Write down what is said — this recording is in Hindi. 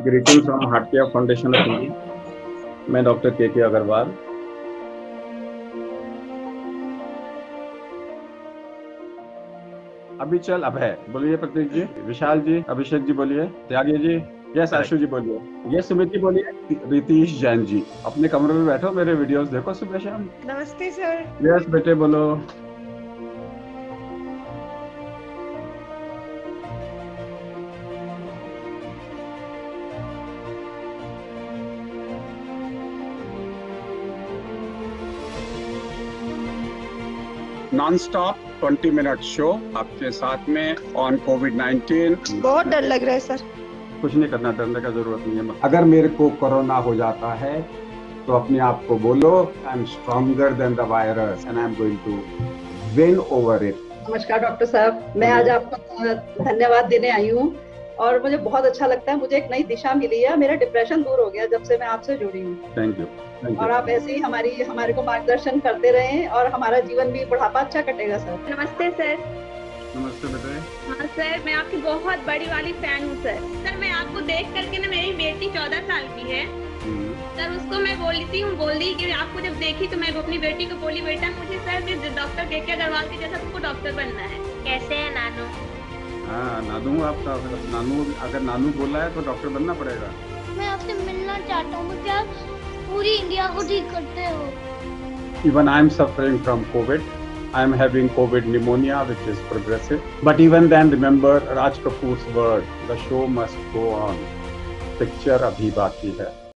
Greetings from Hatia Foundation of India. मैं डॉक्टर के के अग्रवाल अभी चल अब है। बोलिए प्रतीक जी। विशाल जी अभिषेक जी बोलिए। त्यागी जी। यस आशु जी बोलिए। ये सुमित जी बोलिए। रितीश जैन जी। अपने कमरे में बैठो मेरे वीडियोस देखो सुबह शाम। नमस्ते सर यस बेटे बोलो। नॉन स्टॉप 20 मिनट शो आपके साथ में ऑन कोविड 19 बहुत डर लग रहा है सर। कुछ नहीं करना डरने का ज़रूरत नहीं है। अगर मेरे को कोरोना हो जाता है तो अपने आप को बोलो I am stronger than the virus and I am going to win over it नमस्कार डॉक्टर साहब। मैं आज आपको धन्यवाद देने आई हूँ। और मुझे बहुत अच्छा लगता है मुझे एक नई दिशा मिली है मेरा डिप्रेशन दूर हो गया जब से मैं आपसे जुड़ी हूँ। थैंक यू और आप ऐसे ही हमारी हमारे को मार्गदर्शन करते रहें और हमारा जीवन भी बुढ़ापा अच्छा कटेगा सर। नमस्ते सर। नमस्ते बेटे हाँ सर मैं आपकी बहुत बड़ी वाली फ़ैन हूँ सर। सर मैं आपको देख करके ना मेरी बेटी चौदह साल की है। हम्म, सर उसको मैं बोलती हूँ बोल दी कि आपको जब देखी तो मैं अपनी बेटी को बोली बेटा मुझे sir doctor K K Agarwal के जैसा तुमको डॉक्टर बनना है। कैसे है नानू? हाँ नानू आपका नानू अगर नानू बोला है तो डॉक्टर बनना पड़ेगा मैं आपसे मिलना चाहता हूँ क्या पूरी इंडिया को ठीक करते हो even I am suffering from COVID. I am having COVID pneumonia, which is progressive. But even then, remember Raj Kapoor's word: the show must go on. Picture abhi baki hai.